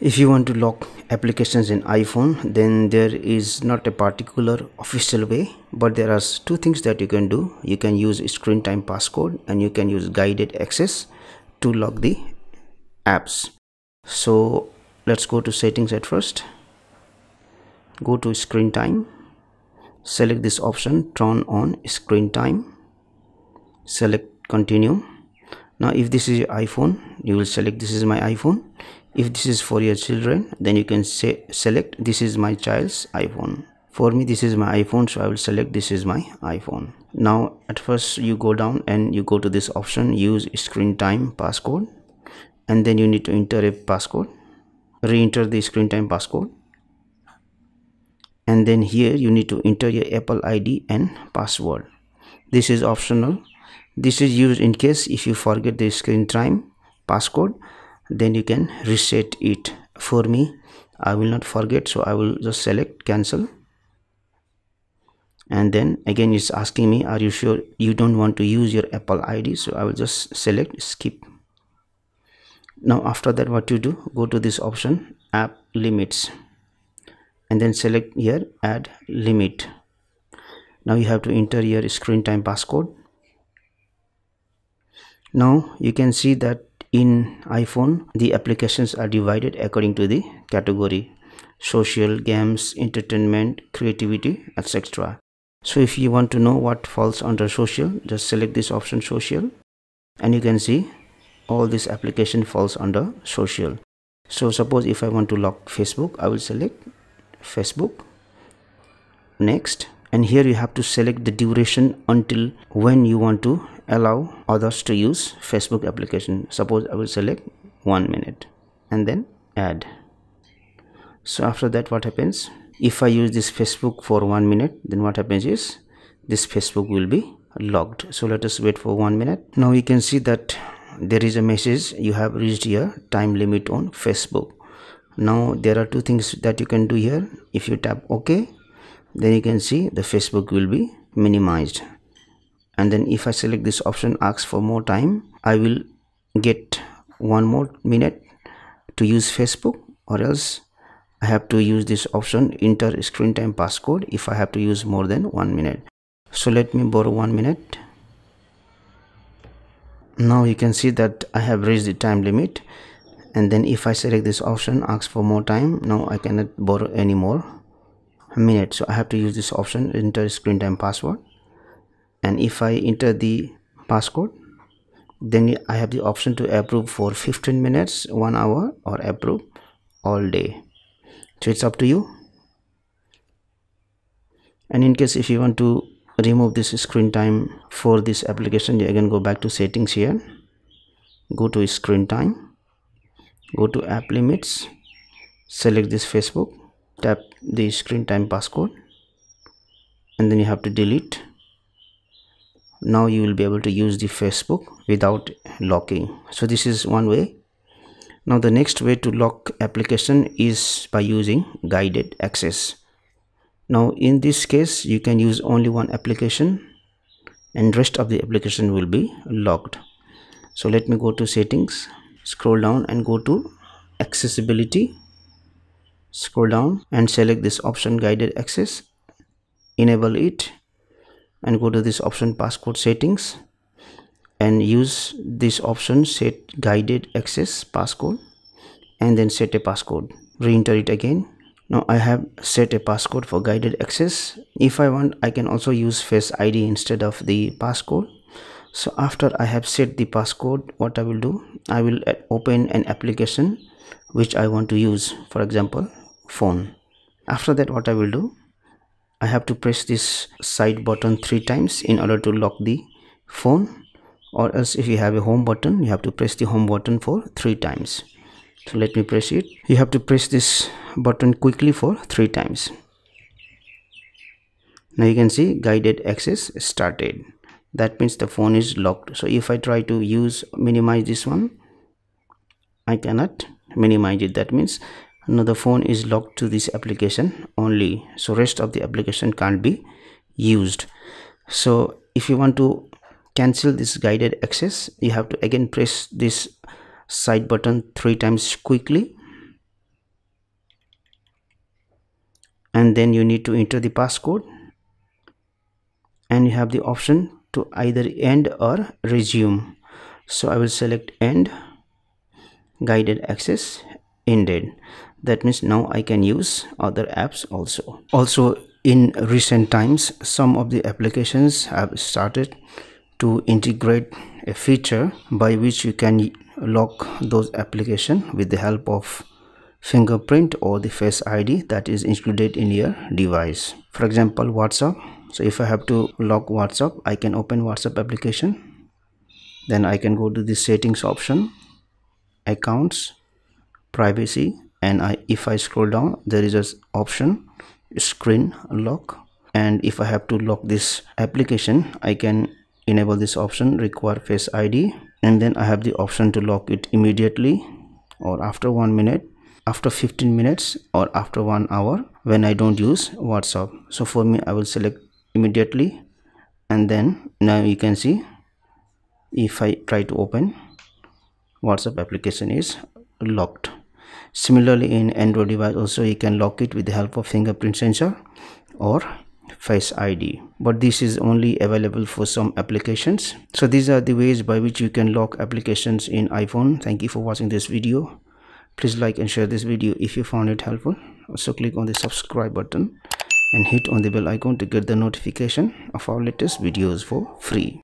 if you want to lock applications in iphone then there is not a particular official way but there are two things that you can do. You can use screen time passcode and you can use guided access to lock the apps. So let's go to settings at first. Go to screen time. Select this option turn on screen time. Select continue. Now if this is your iphone you will select this is my iphone if this is for your children then you can say select this is my child's iphone. For me this is my iphone so i will select this is my iphone. Now at first you go down and you go to this option use screen time passcode and then you need to enter a passcode re-enter the screen time passcode and then here you need to enter your apple id and password. This is optional. This is used in case if you forget the screen time passcode then you can reset it for me. I will not forget so i will just select cancel. And then again it's asking me are you sure you don't want to use your apple id so i will just select skip. Now after that what you do? Go to this option app limits. And then select here add limit. Now you have to enter your screen time passcode. Now you can see that in iphone the applications are divided according to the category social games entertainment creativity etc so if you want to know what falls under social just select this option social and you can see all this application falls under social. So suppose if i want to lock facebook i will select facebook. Next and here you have to select the duration until when you want to allow others to use facebook application. Suppose i will select one minute and then add. So after that what happens? If i use this facebook for one minute then what happens is this facebook will be logged. So let us wait for one minute. Now you can see that there is a message you have reached your time limit on facebook. Now there are two things that you can do here. If you tap ok then you can see the facebook will be minimized. And then if i select this option ask for more time i will get one more minute to use facebook or else i have to use this option enter screen time passcode if i have to use more than one minute. So let me borrow one minute. Now you can see that i have reached the time limit. And then if i select this option ask for more time now i cannot borrow any more minute so i have to use this option enter screen time password. And if i enter the passcode then i have the option to approve for 15 minutes one hour or approve all day. So it's up to you. And in case if you want to remove this screen time for this application you again go back to settings here. Go to screen time. Go to app limits. Select this facebook. Tap the screen time passcode and then you have to delete. Now you will be able to use the facebook without locking. So this is one way. Now the next way to lock application is by using guided access. Now in this case you can use only one application and rest of the application will be locked. So let me go to settings scroll down and go to accessibility scroll down and select this option guided access enable it and go to this option passcode settings and use this option set guided access passcode and then set a passcode. Re-enter it again. Now i have set a passcode for guided access. If i want i can also use face id instead of the passcode so after i have set the passcode what i will do? I will uh, open an application which i want to use. For example phone. After that what i will do? I have to press this side button three times in order to lock the phone. Or else if you have a home button you have to press the home button for three times. So let me press it. You have to press this button quickly for three times. Now you can see guided access started that means the phone is locked. So if i try to use minimize this one i cannot minimize it. That means now the phone is locked to this application only. So rest of the application can't be used. So if you want to cancel this guided access you have to again press this side button three times quickly. And then you need to enter the passcode. And you have the option to either end or resume. So i will select end guided access ended. That means now i can use other apps also. Also in recent times some of the applications have started to integrate a feature by which you can lock those application with the help of fingerprint or the face id that is included in your device. For example whatsapp so if i have to lock whatsapp i can open whatsapp application. Then i can go to the settings option accounts privacy and I, if I scroll down there is a option screen lock. And if I have to lock this application I can enable this option require face ID and then I have the option to lock it immediately or after one minute after 15 minutes or after one hour when I don't use WhatsApp. So for me I will select immediately. And then now you can see if I try to open WhatsApp application is locked. Similarly in android device also you can lock it with the help of fingerprint sensor or face id but this is only available for some applications. So these are the ways by which you can lock applications in iphone. Thank you for watching this video. Please like and share this video if you found it helpful. Also click on the subscribe button and hit on the bell icon to get the notification of our latest videos for free